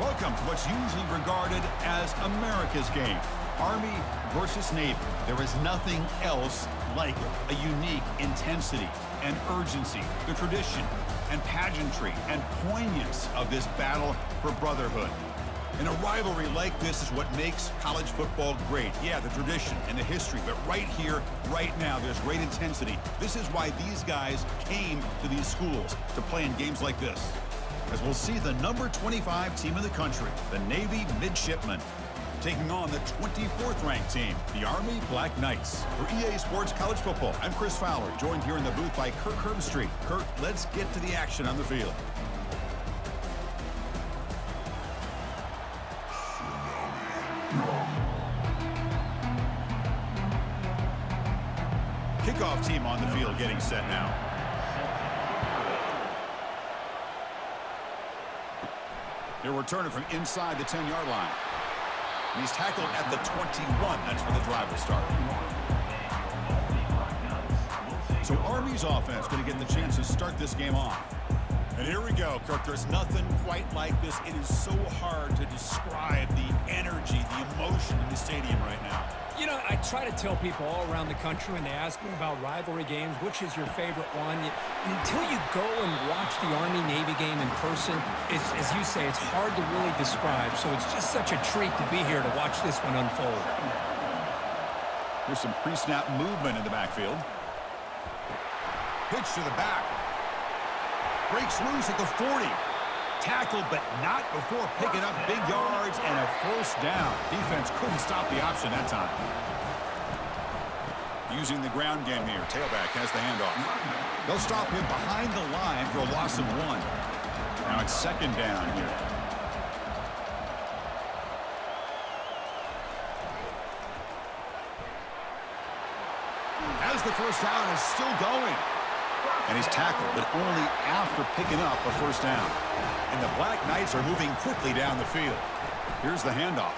Welcome to what's usually regarded as America's game. Army versus Navy. There is nothing else like it. A unique intensity and urgency, the tradition and pageantry and poignance of this battle for brotherhood. And a rivalry like this is what makes college football great. Yeah, the tradition and the history, but right here, right now, there's great intensity. This is why these guys came to these schools to play in games like this. As we'll see the number 25 team in the country, the Navy Midshipmen, taking on the 24th ranked team, the Army Black Knights. For EA Sports College Football, I'm Chris Fowler, joined here in the booth by Kirk Herbstreit. Kirk, let's get to the action on the field. Kickoff team on the field getting set now. They're returning from inside the 10-yard line. And he's tackled at the 21. That's where the drive will start. So Army's offense going to get the chance to start this game off. And here we go, Kirk. There's nothing quite like this. It is so hard to describe the energy, the emotion in the stadium right now. You know, I try to tell people all around the country when they ask me about rivalry games, which is your favorite one, until you go and watch the Army-Navy game in person, it's, as you say, it's hard to really describe. So it's just such a treat to be here to watch this one unfold. There's some pre-snap movement in the backfield. Pitch to the back. Breaks loose at the 40. Tackled, but not before picking up big yards and a first down. Defense couldn't stop the option that time. Using the ground game here. Tailback has the handoff. They'll stop him behind the line for a loss of one. Now it's second down here. As the first down is still going. And he's tackled, but only after picking up a first down. And the Black Knights are moving quickly down the field. Here's the handoff.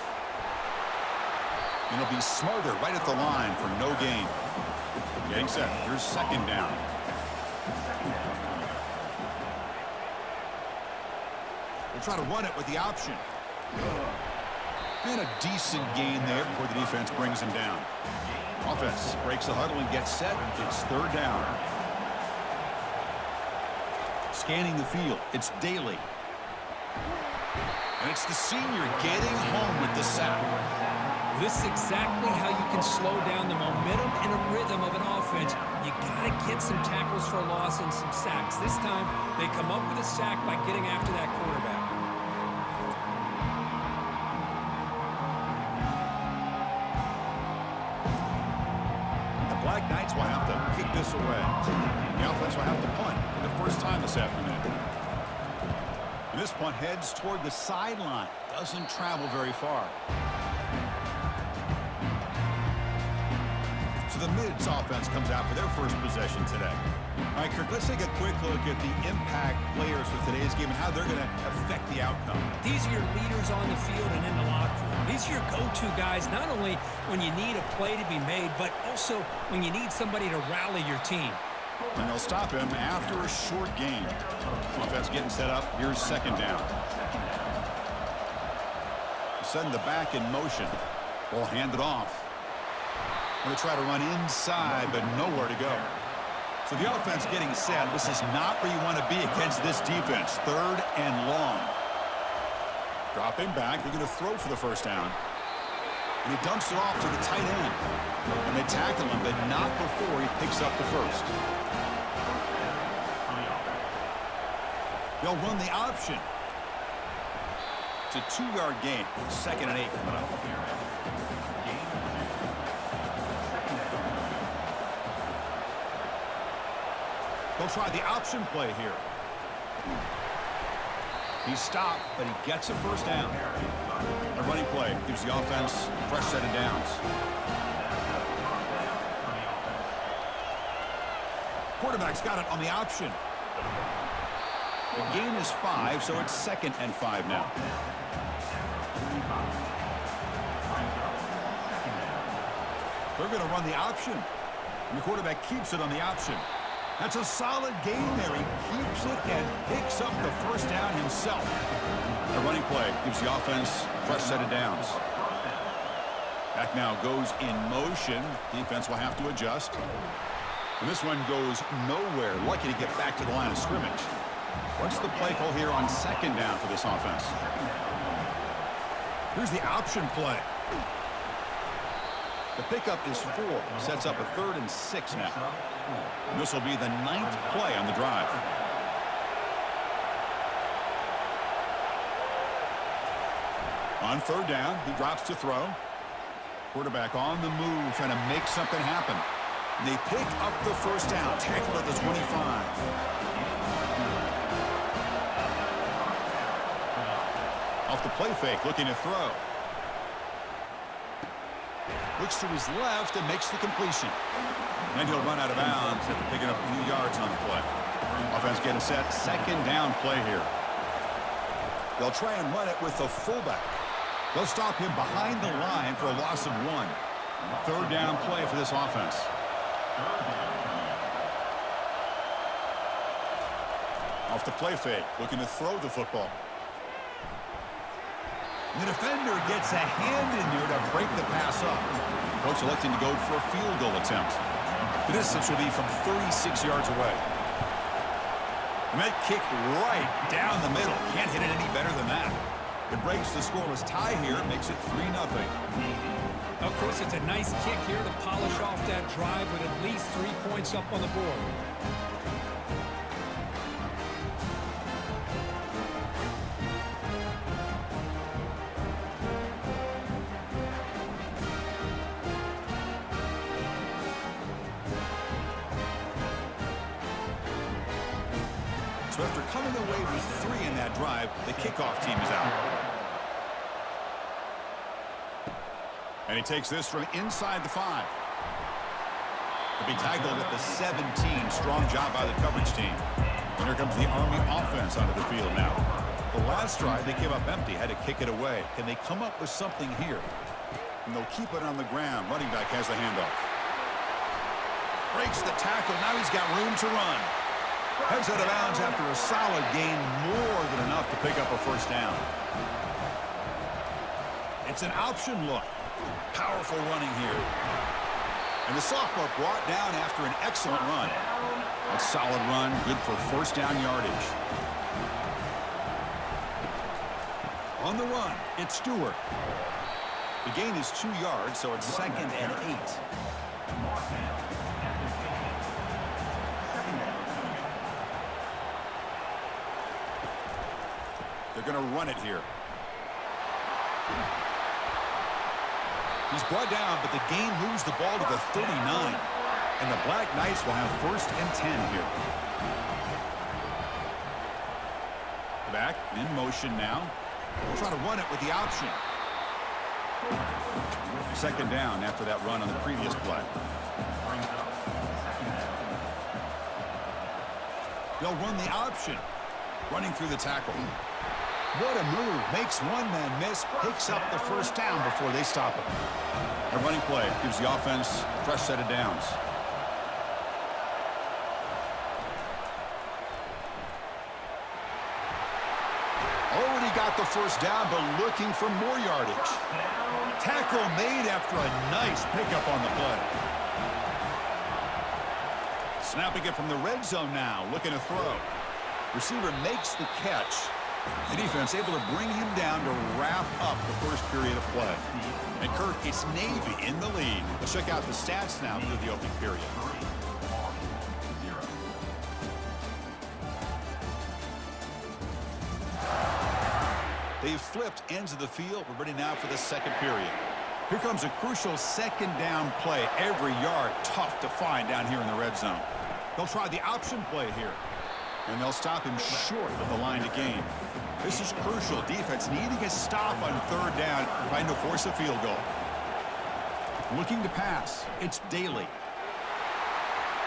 And he'll be smarter right at the line for no gain. Getting set. Here's second down. They'll try to run it with the option. And a decent gain there before the defense brings him down. Offense breaks the huddle and gets set. It's third down. Scanning the field. It's Daly. And it's the senior getting home with the sack. This is exactly how you can slow down the momentum and a rhythm of an offense. You got to get some tackles for loss and some sacks. This time, they come up with a sack by getting after that quarterback. Punt heads toward the sideline. Doesn't travel very far. So the Mids offense comes out for their first possession today. All right, Kirk, let's take a quick look at the impact players for today's game and how they're going to affect the outcome. These are your leaders on the field and in the locker room. These are your go-to guys, not only when you need a play to be made, but also when you need somebody to rally your team. And they'll stop him after a short gain. Offense getting set up. Here's second down. Send the back in motion. We'll hand it off. Going to try to run inside, but nowhere to go. So the offense getting set. This is not where you want to be against this defense. Third and long. Dropping back. They're going to throw for the first down. And he dumps it off to the tight end. And they tackle him, but not before he picks up the first. They'll run the option. It's a two-yard gain. Second and eight coming up. They'll try the option play here. He's stopped, but he gets a first down. Running play gives the offense a fresh set of downs. Quarterback's got it on the option. The gain is five, so it's second and five now. They're going to run the option. And the quarterback keeps it on the option. That's a solid gain there. He keeps it and picks up the first down himself. The running play gives the offense a fresh set of downs. Back now goes in motion. Defense will have to adjust. And this one goes nowhere. Lucky to get back to the line of scrimmage. What's the play call here on second down for this offense? Here's the option play. The pickup is four. Sets up a third and six now. This will be the ninth play on the drive. On third down, he drops to throw. Quarterback on the move, trying to make something happen. They pick up the first down, tackled at the 25. Off the play fake, looking to throw. Looks to his left and makes the completion. And he'll run out of bounds after picking up a few yards on the play. Offense getting set. Second down play here. They'll try and run it with the fullback. They'll stop him behind the line for a loss of one. Third down play for this offense. Off the play fake, looking to throw the football. The defender gets a hand in there to break the pass up. Coach electing to go for a field goal attempt. The distance will be from 36 yards away. And that kick right down the middle. Can't hit it any better than that. It breaks the scoreless tie here, makes it 3-0. Of course, it's a nice kick here to polish off that drive with at least three points up on the board. Takes this from inside the five. To be tackled at the 17. Strong job by the coverage team. And here comes the Army offense onto the field now. The last drive, they came up empty, had to kick it away. Can they come up with something here? And they'll keep it on the ground. Running back has the handoff. Breaks the tackle. Now he's got room to run. Heads out of bounds after a solid gain, more than enough to pick up a first down. It's an option look. Powerful running here. And the sophomore brought down after an excellent run. A solid run, good for first down yardage. On the run, it's Stewart. The gain is two yards, so it's second and eight. They're going to run it here. He's brought down, but the game moves the ball to the 39. And the Black Knights will have first and 10 here. Back in motion now. Trying to run it with the option. Second down after that run on the previous play. They'll run the option. Running through the tackle. What a move. Makes one man miss. Picks up the first down before they stop him. A running play gives the offense a fresh set of downs. Already got the first down, but looking for more yardage. Tackle made after a nice pickup on the play. Snapping it from the red zone now, looking to throw. Receiver makes the catch. The defense able to bring him down to wrap up the first period of play. And Kirk, it's Navy in the lead. Let's check out the stats now through the opening period. They've flipped ends of the field. We're ready now for the second period. Here comes a crucial second down play. Every yard tough to find down here in the red zone. They'll try the option play here. And they'll stop him short of the line to gain. This is crucial. Defense needing a stop on third down, trying to force a field goal. Looking to pass. It's Daly.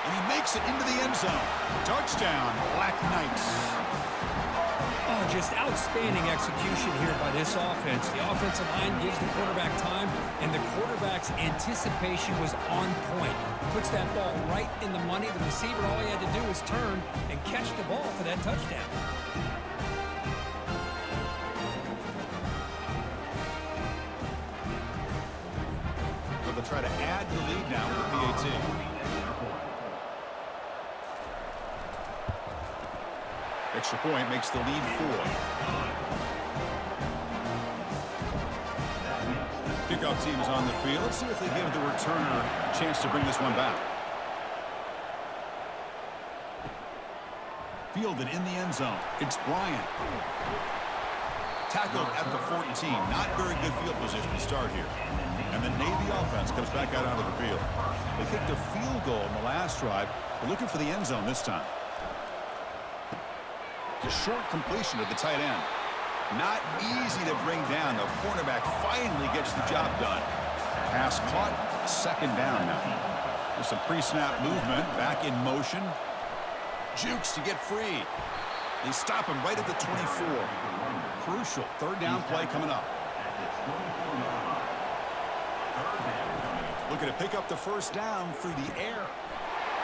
And he makes it into the end zone. Touchdown, Black Knights. Just outstanding execution here by this offense. The offensive line gives the quarterback time, and the quarterback's anticipation was on point. Puts that ball right in the money. The receiver, all he had to do was turn and catch the ball for that touchdown. So they'll try to add the lead now with PAT. Extra point makes the lead four. Kickoff team is on the field. Let's see if they give the returner a chance to bring this one back. Fielded in the end zone. It's Bryant. Tackled at the 14. Not very good field position to start here. And the Navy offense comes back out onto the field. They kicked a field goal in the last drive. They're looking for the end zone this time. The short completion of the tight end. Not easy to bring down. The cornerback finally gets the job done. Pass caught. Second down now. There's some pre-snap movement. Back in motion. Jukes to get free. They stop him right at the 24. Crucial. Third down play coming up. Looking to pick up the first down through the air.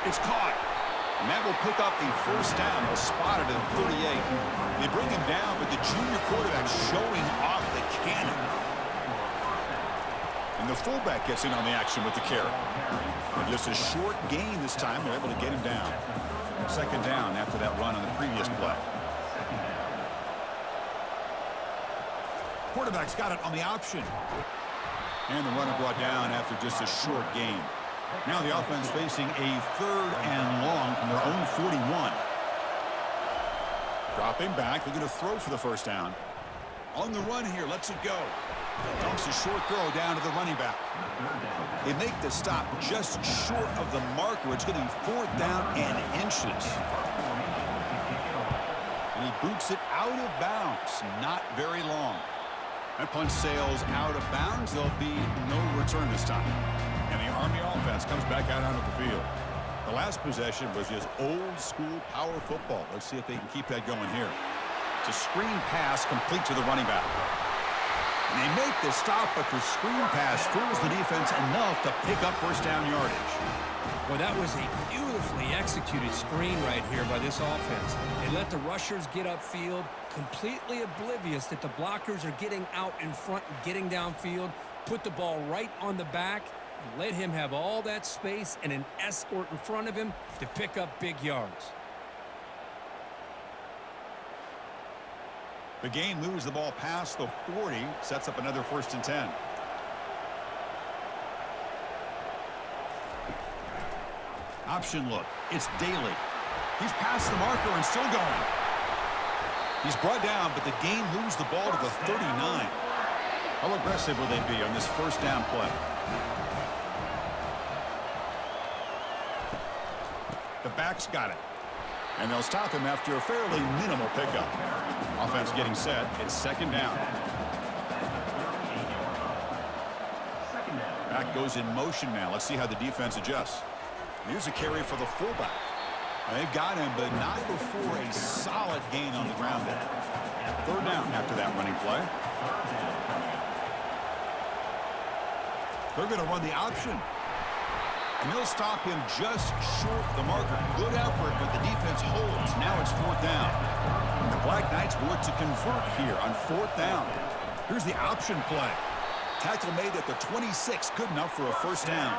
It's caught. And that will pick up the first down. They'll spot it at 38. They bring him down, but the junior quarterback showing off the cannon. And the fullback gets in on the action with the carry. And just a short gain this time. They're able to get him down. Second down after that run on the previous play. Quarterback's got it on the option. And the runner brought down after just a short gain. Now the offense facing a third and long from their own 41. Dropping back. They're going to throw for the first down. On the run here. Lets it go. Dumps a short throw down to the running back. They make the stop just short of the marker. It's going to be fourth down and inches. And he boots it out of bounds. Not very long. That punch sails out of bounds. There'll be no return this time. Offense comes back out onto the field. The last possession was just old-school power football. Let's see if they can keep that going here. It's a screen pass complete to the running back. And they make the stop, but the screen pass fools the defense enough to pick up first down yardage. Well, that was a beautifully executed screen right here by this offense. They let the rushers get upfield, completely oblivious that the blockers are getting out in front and getting downfield, put the ball right on the back, let him have all that space and an escort in front of him to pick up big yards. The game moves the ball past the 40, sets up another first and 10. Option look. It's Daly. He's past the marker and still going. He's brought down, but the game moves the ball to the 39. How aggressive will they be on this first down play? Back's got it. And they'll stop him after a fairly minimal pickup. Offense getting set. It's second down. Back goes in motion now. Let's see how the defense adjusts. Here's a carry for the fullback. They've got him, but not before a solid gain on the ground there. Third down after that running play. They're going to run the option. And they'll stop him just short the marker. Good effort, but the defense holds. Now it's fourth down. And the Black Knights want to convert here on fourth down. Here's the option play. Tackle made at the 26. Good enough for a first down.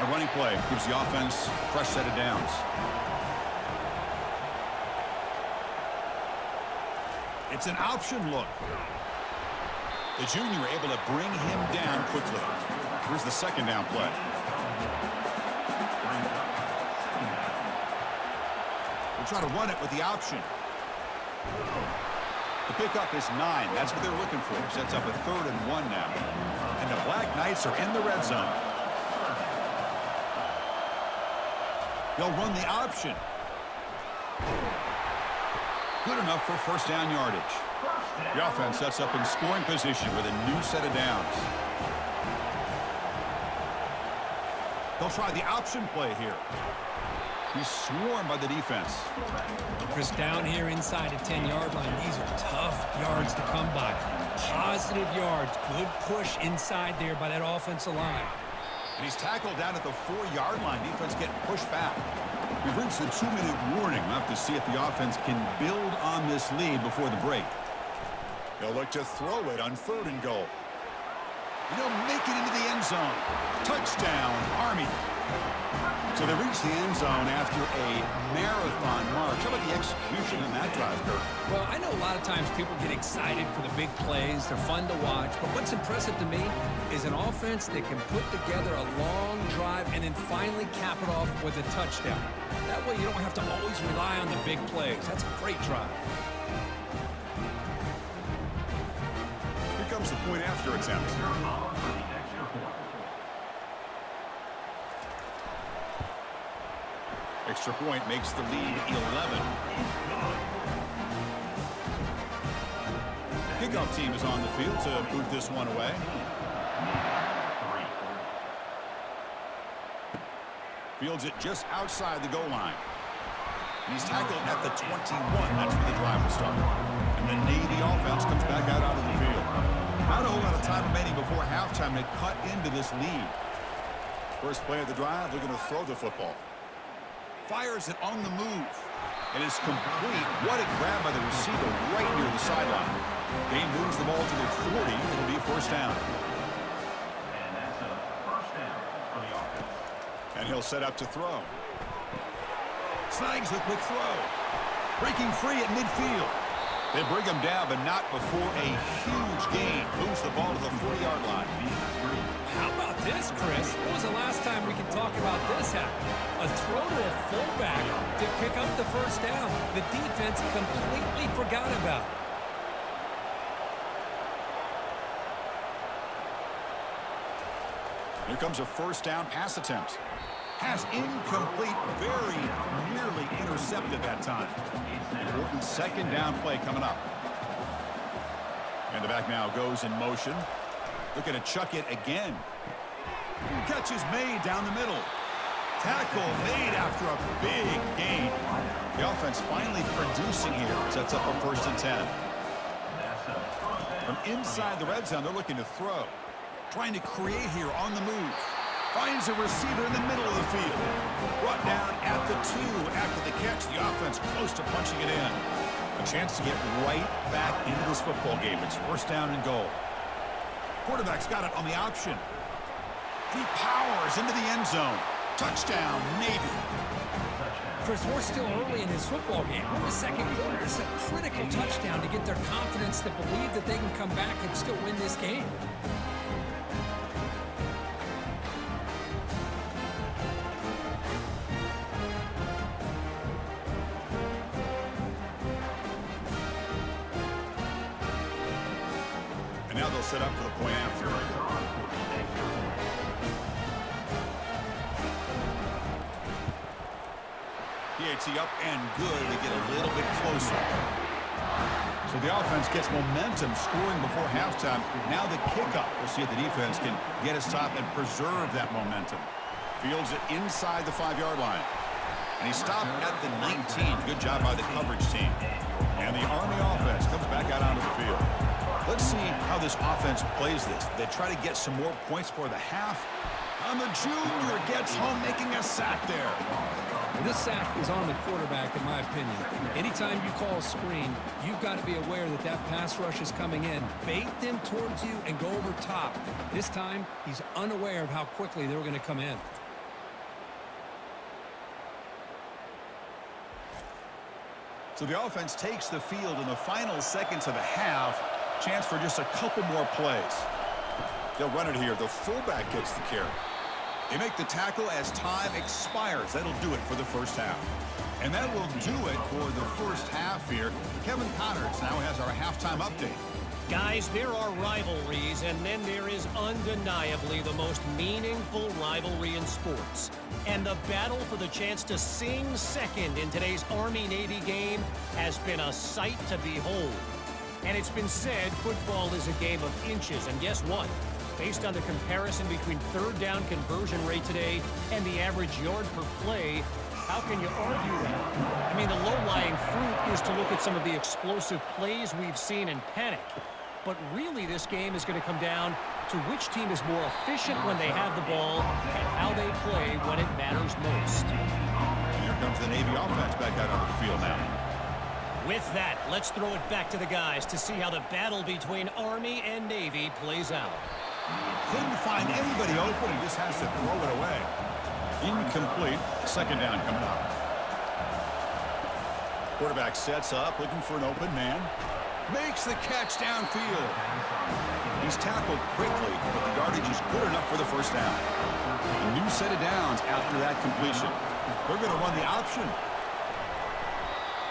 A running play gives the offense a fresh set of downs. It's an option look. The junior able to bring him down quickly. Here's the second down play. We'll try to run it with the option. The pickup is nine. That's what they're looking for. Sets up a third and one now. And the Black Knights are in the red zone. They'll run the option. Good enough for first down yardage. The offense sets up in scoring position with a new set of downs. Try the option play here. He's swarmed by the defense. Chris, down here inside the 10-yard line, these are tough yards to come by. Positive yards, good push inside there by that offensive line. And he's tackled down at the four-yard line. Defense getting pushed back. We've reached the two-minute warning. We'll have to see if the offense can build on this lead before the break. He'll look to throw it on third and goal. And he'll make it into the end zone. Touchdown, Army. So they reach the end zone after a marathon march. How about the execution in that drive, Kirk? Well, I know a lot of times people get excited for the big plays. They're fun to watch. But what's impressive to me is an offense that can put together a long drive and then finally cap it off with a touchdown. That way you don't have to always rely on the big plays. That's a great drive. Point after attempt. Extra point makes the lead 11. Kickoff team is on the field to boot this one away. Fields it just outside the goal line. And he's tackled at the 21. That's where the drive will start. And the Navy offense comes back out onto the field. Not a whole lot of time remaining before halftime to cut into this lead. First play of the drive, they're going to throw the football. Fires it on the move. And It is complete. What a grab by the receiver right near the sideline. Game moves the ball to the 40. It'll be a first down. For the offense. And he'll set up to throw. Snags with the quick throw. Breaking free at midfield. They bring him down, but not before a huge gain. Moves the ball to the 40-yard line. How about this, Chris? When was the last time we can talk about this happen? A throw to a fullback to pick up the first down. The defense completely forgot about it. Here comes a first down pass attempt. Pass incomplete, very nearly intercepted that time. Important second down play coming up. And the back now goes in motion. Looking to chuck it again. Catch is made down the middle. Tackle made after a big gain. The offense finally producing here. Sets up a first and ten. From inside the red zone, they're looking to throw. Trying to create here on the move. Finds a receiver in the middle of the field. Brought down at the two after the catch. The offense close to punching it in. A chance to get right back into this football game. It's first down and goal. Quarterback's got it on the option. He powers into the end zone. Touchdown, Navy. Chris, we're still early in this football game. We're in the second quarter. It's a critical touchdown to get their confidence to believe that they can come back and still win this game. Scoring before halftime. Now the kickoff. We'll see if the defense can get a stop and preserve that momentum. Fields it inside the five-yard line. And he stopped at the 19. Good job by the coverage team. And the Army offense comes back out onto the field. Let's see how this offense plays this. They try to get some more points for the half. And the junior gets home making a sack there. This sack is on the quarterback, in my opinion. Anytime you call a screen, you've got to be aware that that pass rush is coming in. Bait them towards you and go over top. This time, he's unaware of how quickly they're going to come in. So the offense takes the field in the final seconds of the half. Chance for just a couple more plays. They'll run it here. The fullback gets the carry. They make the tackle as time expires. That'll do it for the first half. And that will do it for the first half here. Kevin Connors now has our halftime update. Guys, there are rivalries, and then there is undeniably the most meaningful rivalry in sports. And the battle for the chance to sing second in today's Army-Navy game has been a sight to behold. And it's been said football is a game of inches, and guess what? Based on the comparison between third down conversion rate today and the average yard per play, How can you argue that? I mean, the low-lying fruit is to look at some of the explosive plays we've seen in panic. But really, this game is going to come down to which team is more efficient when they have the ball and how they play when it matters most. Here comes the Navy offense back out on the field now. With that, let's throw it back to the guys to see how the battle between Army and Navy plays out. Couldn't find anybody open. He just has to throw it away. Incomplete. Second down coming up. Quarterback sets up, looking for an open man. Makes the catch downfield. He's tackled quickly, but the yardage is good enough for the first down. A new set of downs after that completion. They're going to run the option.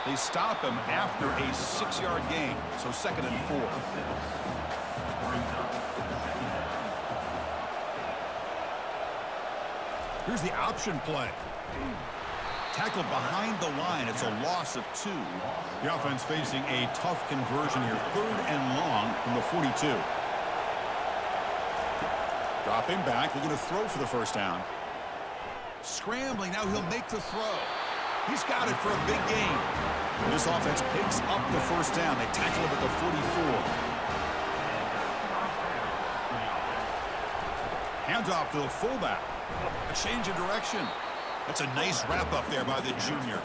They stop him after a six-yard gain, so second and four. Here's the option play. Tackled behind the line. It's a loss of two. The offense facing a tough conversion here. Third and long from the 42. Dropping back. Looking to throw for the first down. Scrambling. Now he'll make the throw. He's got it for a big gain. This offense picks up the first down. They tackle him at the 44. Hands off to the fullback. A change of direction. That's a nice wrap up there by the junior.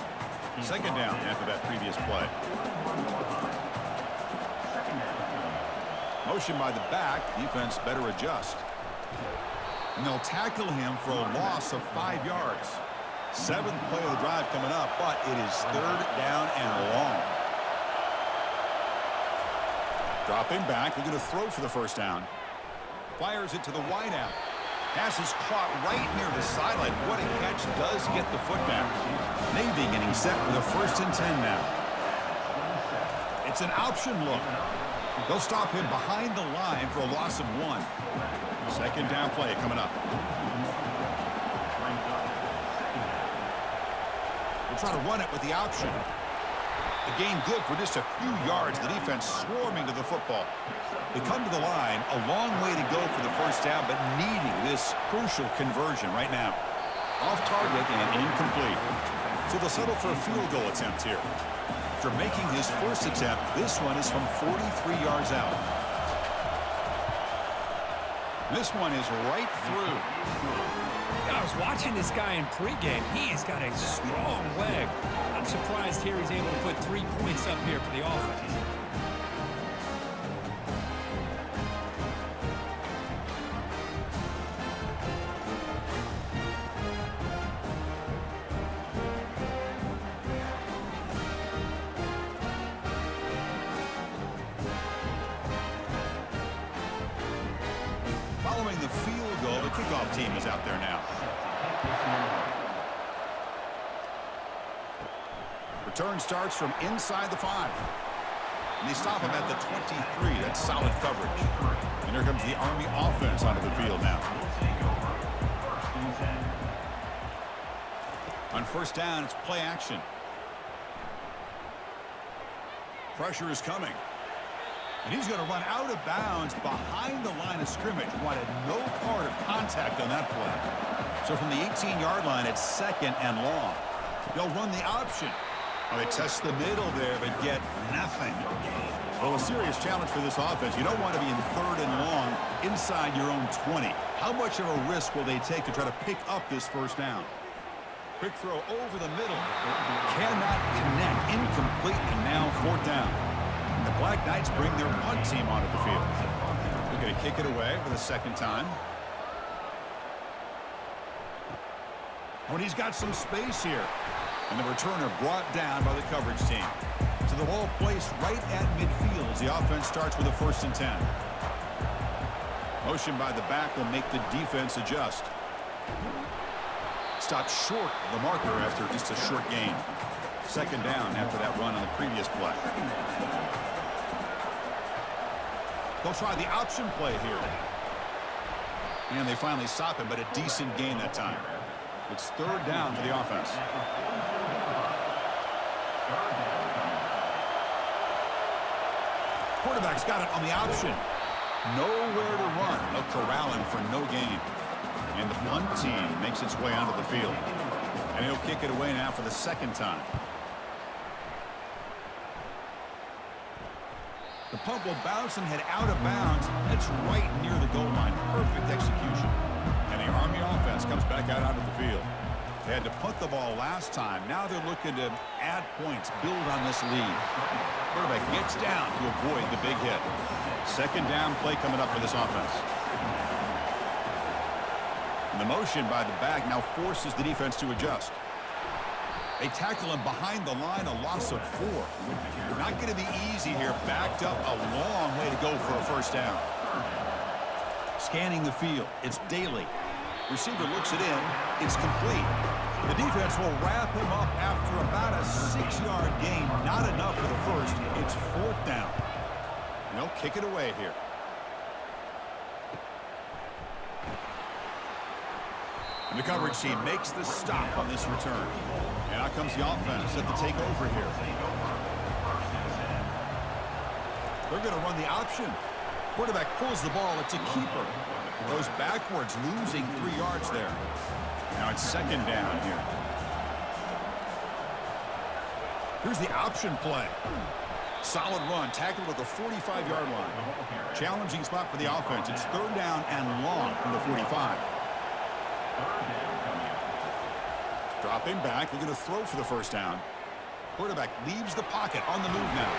Second down after that previous play. Motion by the back. Defense better adjust. And they'll tackle him for a loss of five yards. Seventh play of the drive coming up, but it is third down and long. Dropping back, looking to throw for the first down. Fires it to the wideout. Pass is caught right near the sideline. What a catch does get the foot back. Navy getting set for the first and 10 now. It's an option look. They'll stop him behind the line for a loss of one. Second down play coming up. We'll try to run it with the option. A gain good for just a few yards. The defense swarming to the football. They come to the line, a long way to go for the first down, but needing this crucial conversion right now. Off target and incomplete. So they'll settle for a field goal attempt here. After making his first attempt, this one is from 43 yards out. This one is right through. I was watching this guy in pregame. He has got a strong leg. I'm surprised here he's able to put three points up here for the offense. Inside the five. And they stop him at the 23. That's solid coverage. And here comes the Army offense onto the field now. On first down, it's play action. Pressure is coming. And he's going to run out of bounds behind the line of scrimmage. Wanted no part of contact on that play. So from the 18-yard line, it's second and long. They'll run the option. They test the middle there, but get nothing. Well, a serious challenge for this offense. You don't want to be in third and long inside your own 20. How much of a risk will they take to try to pick up this first down? Quick throw over the middle. Cannot connect. Incomplete, and now fourth down. The Black Knights bring their punt team onto the field. They're going to kick it away for the second time. When he's got some space here. And the returner brought down by the coverage team. So the ball placed right at midfield the offense starts with a first and 10. Motion by the back will make the defense adjust. Stopped short of the marker after just a short gain. Second down after that run on the previous play. They'll try the option play here. And they finally stop him, but a decent gain that time. It's third down for the offense. Quarterback's got it on the option. Nowhere to run. They'll corral him for no gain. And the punt team makes its way onto the field. And he'll kick it away now for the second time. The punt will bounce and head out of bounds. That's right near the goal line. Perfect execution. And the Army offense comes back out onto the field. They had to punt the ball last time. Now they're looking to add points, build on this lead. Quarterback gets down to avoid the big hit. Second down play coming up for this offense. And the motion by the back now forces the defense to adjust. They tackle him behind the line, a loss of four. Not going to be easy here. Backed up a long way to go for a first down. Scanning the field, it's Daly. Receiver looks it in. It's complete. The defense will wrap him up after about a six-yard gain. Not enough for the first. It's fourth down. And they'll kick it away here. And the coverage team makes the stop on this return. And out comes the offense set to take over here. They're going to run the option. Quarterback pulls the ball. It's a keeper. Goes backwards, losing three yards there. Now it's second down here. Here's the option play. Solid run, tackled at the 45-yard line. Challenging spot for the offense. It's third down and long from the 45. Dropping back, they're going to throw for the first down. Quarterback leaves the pocket on the move now.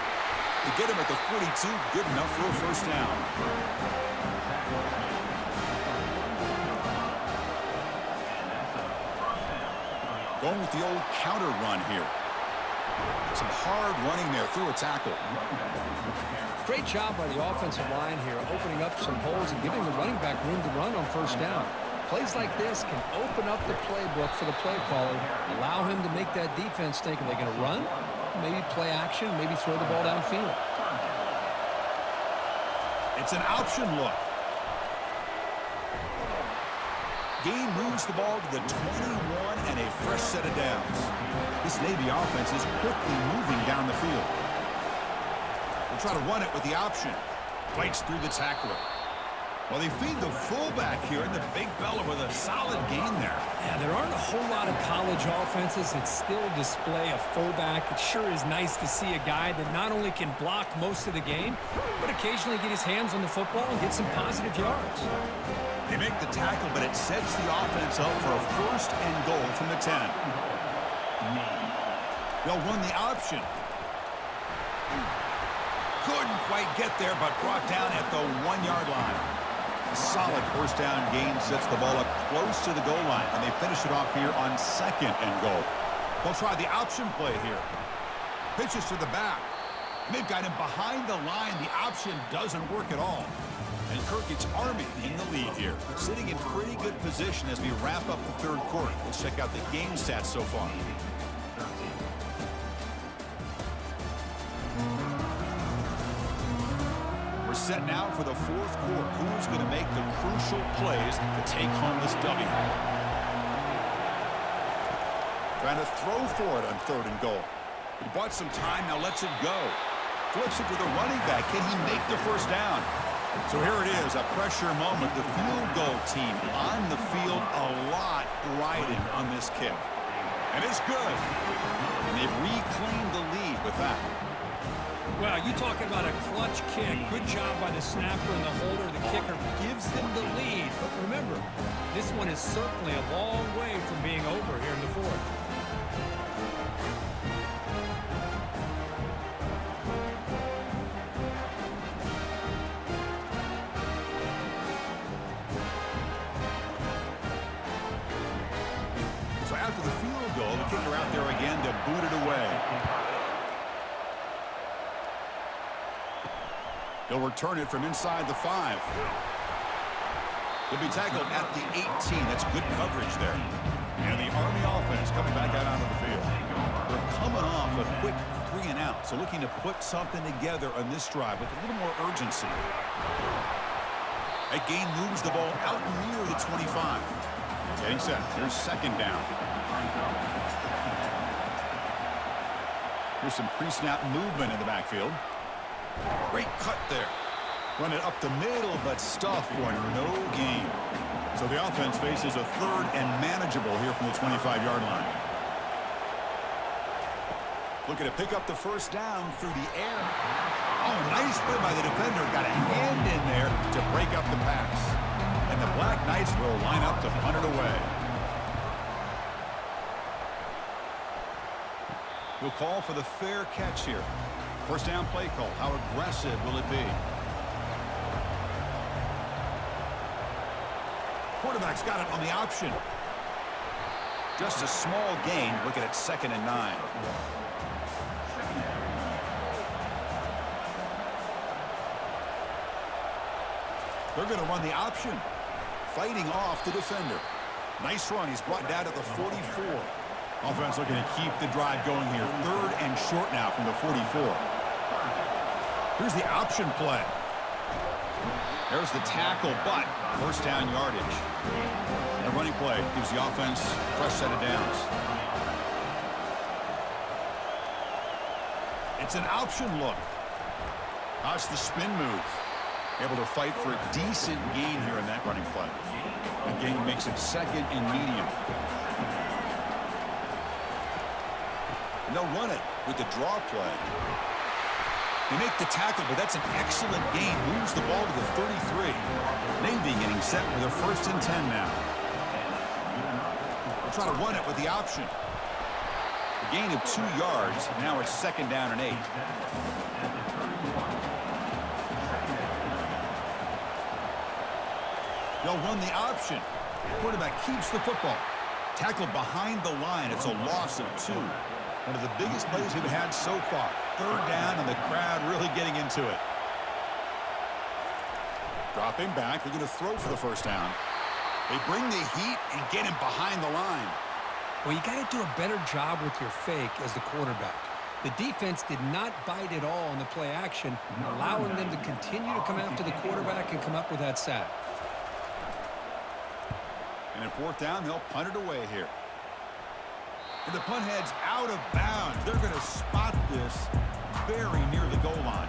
To get him at the 42, good enough for a first down. Going with the old counter run here. Some hard running there through a tackle. Great job by the offensive line here, opening up some holes and giving the running back room to run on first down. Plays like this can open up the playbook for the play caller, allow him to make that defense think, are they going to run? Maybe play action, maybe throw the ball downfield. It's an option look. The ball to the 21 and a fresh set of downs. This Navy offense is quickly moving down the field. We'll try to run it with the option. Fights through the tackler. Well, they feed the fullback here, and the big fella with a solid gain there. Yeah, there aren't a whole lot of college offenses that still display a fullback. It sure is nice to see a guy that not only can block most of the game, but occasionally get his hands on the football and get some positive yards. They make the tackle, but it sets the offense up for a first and goal from the 10. They'll run the option. Couldn't quite get there, but brought down at the one-yard line. Solid first down gain sets the ball up close to the goal line, and they finish it off here on second and goal. They'll try the option play here. Pitches to the back. They've got him behind the line. The option doesn't work at all. And Kirk, it's Army in the lead here. Sitting in pretty good position as we wrap up the third quarter. Let's check out the game stats so far. Set now for the fourth quarter. Who's going to make the crucial plays to take home this W? Trying to throw for it on third and goal. He bought some time, now lets it go. Flips it to the running back. Can he make the first down? So here it is, a pressure moment. The field goal team on the field, a lot riding on this kick. And it's good. And they've reclaimed the lead with that. Well, you talking about a clutch kick. Good job by the snapper and the holder. The kicker gives them the lead. But remember, this one is certainly a long way from being over here in the fourth. So after the field goal, the kicker out there again to boot it away. He'll return it from inside the five. He'll be tackled at the 18. That's good coverage there. And the Army offense coming back out onto the field. They're coming off a quick three and out, so looking to put something together on this drive with a little more urgency. That gain moves the ball out near the 25. Getting set. Here's second down. Here's some pre-snap movement in the backfield. Great cut there. Run it up the middle, but stuff for no gain. So the offense faces a third and manageable here from the 25-yard line. Looking to pick up the first down through the air. Oh, nice play by the defender. Got a hand in there to break up the pass. And the Black Knights will line up to punt it away. We'll call for the fair catch here. First down play call. How aggressive will it be? Quarterback's got it on the option. Just a small gain. Looking at second and nine. They're going to run the option. Fighting off the defender. Nice run. He's brought down at the 44. Offense looking to keep the drive going here. Third and short now from the 44. Here's the option play. There's the tackle, but first down yardage. The running play gives the offense a fresh set of downs. It's an option look. That's the spin move? Able to fight for a decent gain here in that running play. The gain makes it second and medium. And they'll run it with the draw play. They make the tackle, but that's an excellent gain. Moves the ball to the 33. Navy getting set for their first and 10 now. They'll try to run it with the option. A gain of two yards. Now it's second down and eight. They'll run the option. Quarterback keeps the football. Tackled behind the line. It's a loss of two. One of the biggest plays we've had so far. Third down, and the crowd really getting into it. Dropping back. They're going to throw for the first down. They bring the heat and get him behind the line. Well, you got to do a better job with your fake as the quarterback. The defense did not bite at all on the play action, allowing them to continue to come after the quarterback and come up with that sack. And at fourth down, they'll punt it away here. And the punt head's out of bounds. They're going to spot this very near the goal line.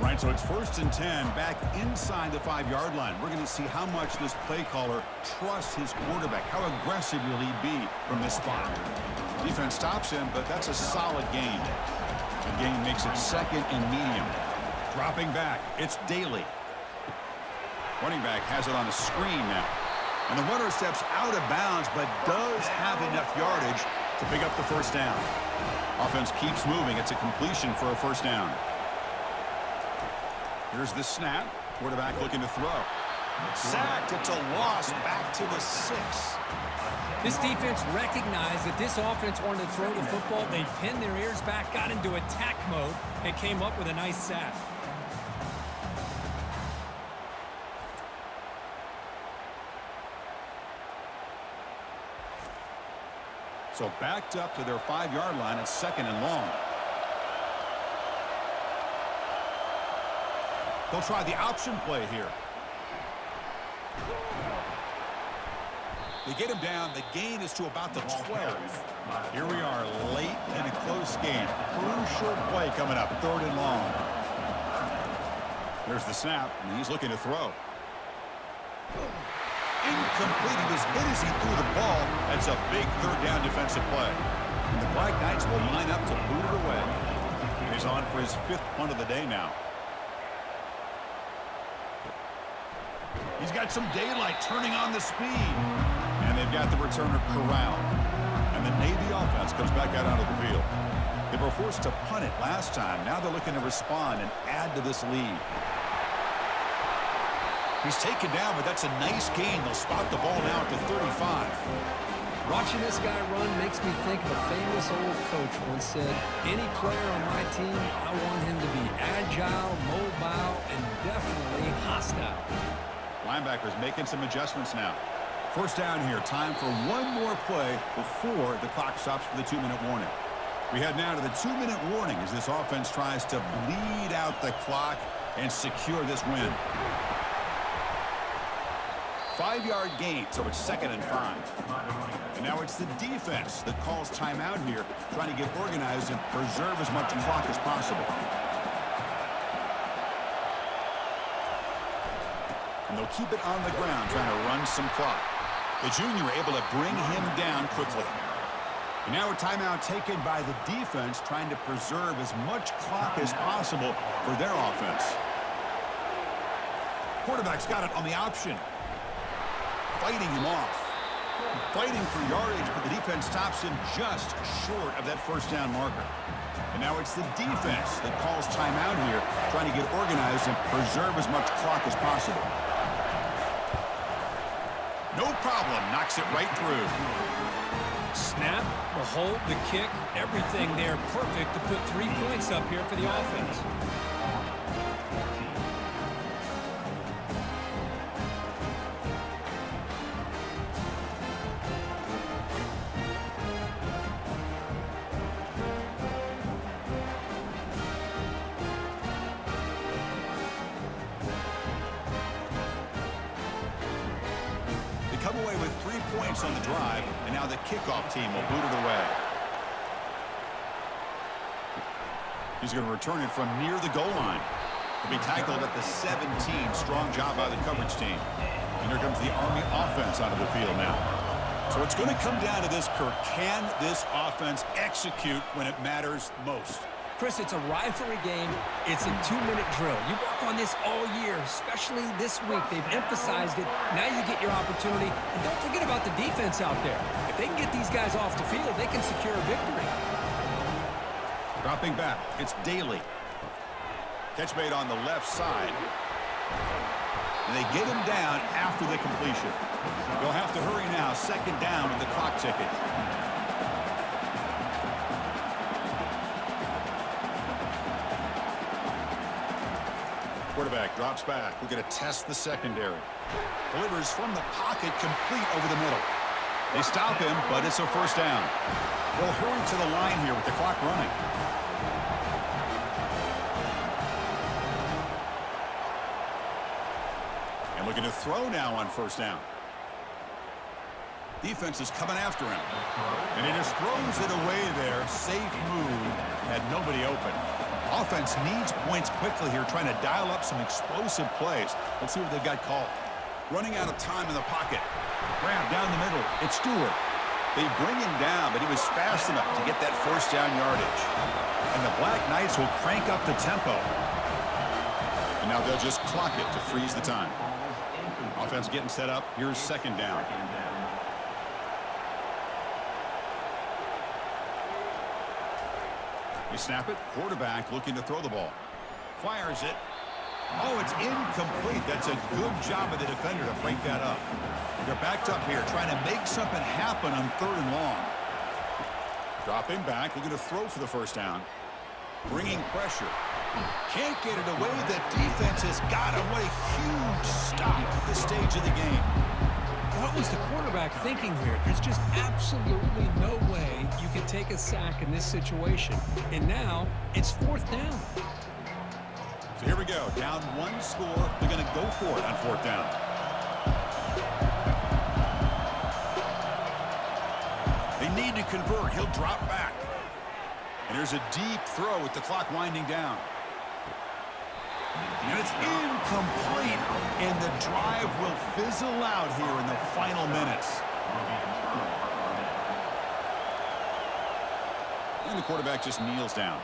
Right, so it's first and 10 back inside the five-yard line. We're going to see how much this play caller trusts his quarterback. How aggressive will he be from this spot? Defense stops him, but that's a solid gain. The game makes it second and medium. Dropping back, it's Daily. Running back has it on a screen now. And the runner steps out of bounds, but does have enough yardage to pick up the first down. Offense keeps moving. It's a completion for a first down. Here's the snap. Quarterback looking to throw. Sacked. It's a loss back to the six. This defense recognized that this offense wanted to throw the football. They pinned their ears back, got into attack mode, and came up with a nice sack. So backed up to their five-yard line at second and long. They'll try the option play here. They get him down. The gain is to about the 12. Here we are late in a close game. Crucial play coming up, third and long. There's the snap, and he's looking to throw. Incomplete. He was hit as he threw the ball. That's a big third down defensive play. And the Black Knights will line up to boot it away. He's on for his fifth punt of the day now. He's got some daylight turning on the speed. And they've got the returner corralled. And the Navy offense comes back out onto the field. They were forced to punt it last time. Now they're looking to respond and add to this lead. He's taken down, but that's a nice gain. They'll spot the ball now at the 35. Watching this guy run makes me think of a famous old coach once said, any player on my team, I want him to be agile, mobile, and definitely hostile. Linebackers making some adjustments now. First down here. Time for one more play before the clock stops for the two-minute warning. We head now to the two-minute warning as this offense tries to bleed out the clock and secure this win. Five-yard gain, so it's second and five. And now it's the defense that calls timeout here, trying to get organized and preserve as much clock as possible. And they'll keep it on the ground, trying to run some clock. The junior able to bring him down quickly. And now a timeout taken by the defense, trying to preserve as much clock as possible for their offense. Quarterback's got it on the option. Fighting him off. Fighting for yardage, but the defense stops him just short of that first down marker. And now it's the defense that calls timeout here, trying to get organized and preserve as much clock as possible. No problem. Knocks it right through. Snap, the hold, the kick, everything there perfect to put three points up here for the offense. On the drive, and now the kickoff team will boot it away. He's going to return it from near the goal line. He'll be tackled at the 17. Strong job by the coverage team. And here comes the Army offense onto the field now. So it's going to come down to this, Kirk. Can this offense execute when it matters most? Chris, it's a rivalry game. It's a two-minute drill. You work on this all year, especially this week. They've emphasized it. Now you get your opportunity. And don't forget about the defense out there. If they can get these guys off the field, they can secure a victory. Dropping back, it's Daily. Catch made on the left side. And they get him down after the completion. They'll have to hurry now. Second down with the clock ticking. Drops back. We're going to test the secondary. Delivers from the pocket complete over the middle. They stop him, but it's a first down. They'll hurry to the line here with the clock running. And looking to throw now on first down. Defense is coming after him. And he just throws it away there. Safe move. Had nobody open. Offense needs points quickly here, trying to dial up some explosive plays. Let's see what they've got called. Running out of time in the pocket. Grab down the middle. It's Stewart. They bring him down, but he was fast enough to get that first down yardage. And the Black Knights will crank up the tempo. And now they'll just clock it to freeze the time. Offense getting set up. Here's second down. You snap it. Quarterback looking to throw the ball. Fires it. Oh, it's incomplete. That's a good job of the defender to break that up. They're backed up here, trying to make something happen on third and long. Dropping back, looking to throw for the first down. Bringing pressure. Can't get it away. The defense has got him. What a huge stop at this stage of the game. What was the quarterback thinking here? There's just absolutely no way you can take a sack in this situation. And now it's fourth down. So here we go. Down one score. They're going to go for it on fourth down. They need to convert. He'll drop back. And there's a deep throw with the clock winding down. And it's incomplete. And the drive will fizzle out here in the final minutes. And the quarterback just kneels down.